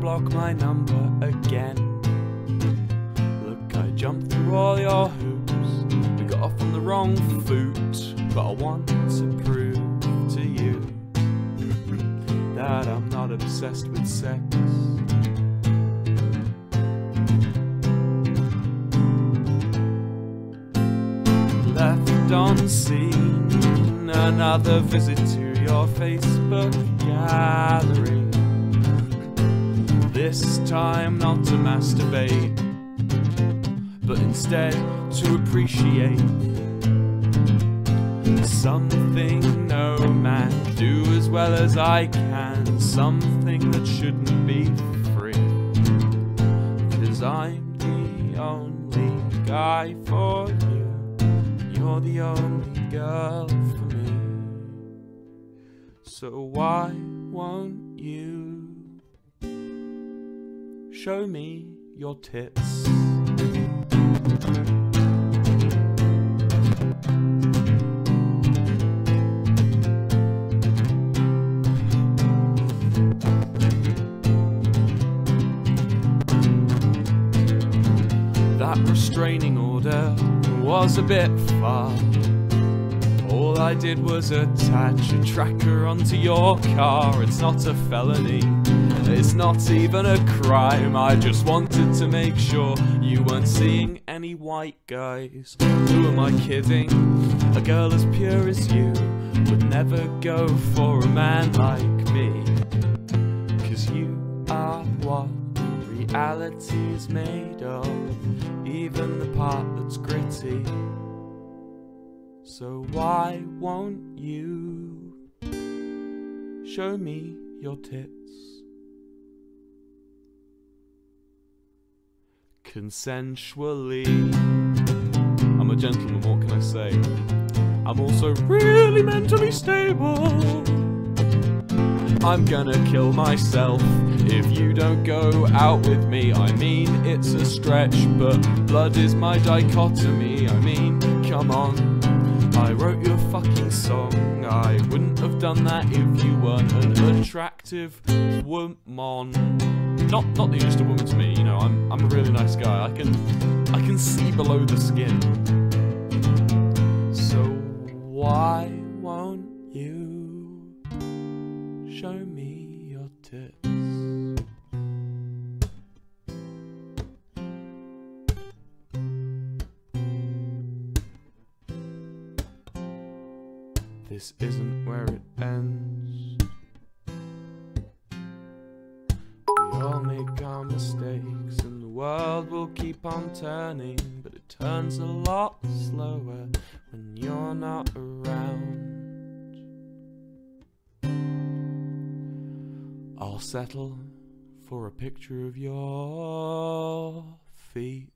block my number again. Look, I jumped through all your hoops. We got off on the wrong foot, but I want to prove to you that I'm not obsessed with sex. Left unseen, another visit to your Facebook gallery. This time not to masturbate, but instead to appreciate something no man do as well as I can, something that shouldn't be free. Cause I'm the only guy for you, you're the only girl for me. So why won't you show me your tits? That restraining order was a bit far. All I did was attach a tracker onto your car. It's not a felony, it's not even a crime. I just wanted to make sure you weren't seeing any white guys. Who am I kidding? A girl as pure as you would never go for a man like me. Cause you are what reality is made of, even the part that's gritty. So why won't you show me your tits? Consensually. I'm a gentleman, what can I say? I'm also really mentally stable. I'm gonna kill myself if you don't go out with me. I mean, it's a stretch, but blood is my dichotomy. I mean, come on. I wrote your fucking song. I wouldn't have done that if you weren't an attractive woman. Not, not that you're just a woman to me. You know, I'm, I'm a really nice guy. I can, I can see below the skin. So why won't you show me your tits? This isn't where it ends. Mistakes, and the world will keep on turning, but it turns a lot slower when you're not around. I'll settle for a picture of your feet.